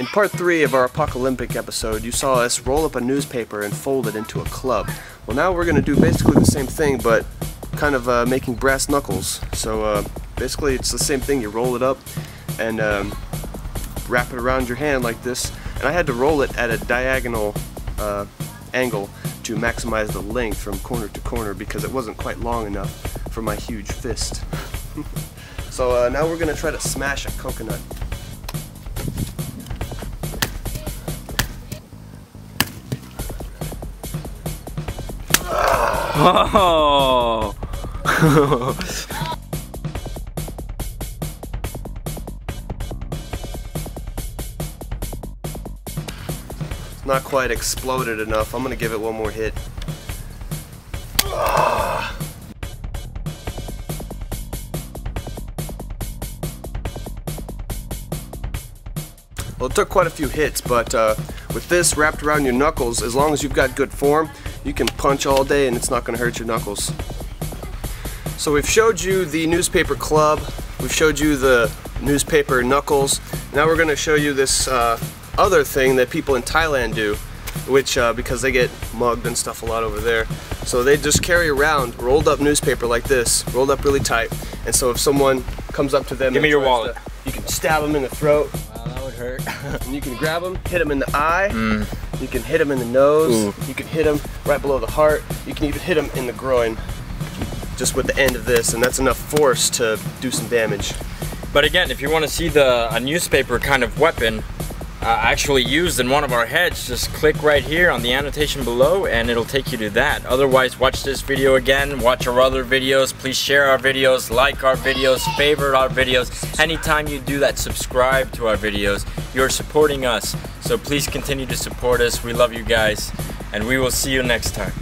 In part 3 of our Apocalyptic episode, you saw us roll up a newspaper and fold it into a club. Well, now we're going to do basically the same thing, but kind of uh, making brass knuckles. So uh, basically, it's the same thing. You roll it up and um, wrap it around your hand like this. And I had to roll it at a diagonal uh, angle to maximize the length from corner to corner because it wasn't quite long enough for my huge fist. so uh, now we're going to try to smash a coconut. Oh! It's not quite exploded enough. I'm gonna give it one more hit. Well, it took quite a few hits, but uh, with this wrapped around your knuckles, as long as you've got good form, you can punch all day and it's not going to hurt your knuckles. So we've showed you the newspaper club, we've showed you the newspaper knuckles. Now we're going to show you this uh, other thing that people in Thailand do, which uh, because they get mugged and stuff a lot over there. So they just carry around rolled up newspaper like this, rolled up really tight. And so if someone comes up to them, Give me your wallet. You can stab them in the throat. Wow, that would hurt. and you can grab them, hit them in the eye. Mm. You can hit them in the nose. Ooh. You can hit them right below the heart. You can even hit them in the groin, just with the end of this, and that's enough force to do some damage. But again, if you want to see the a newspaper kind of weapon uh, actually used in one of our heads, just click right here on the annotation below and it'll take you to that. Otherwise, watch this video again, watch our other videos, please share our videos, like our videos, favorite our videos. Anytime you do that, subscribe to our videos. You're supporting us, so please continue to support us. We love you guys, and we will see you next time.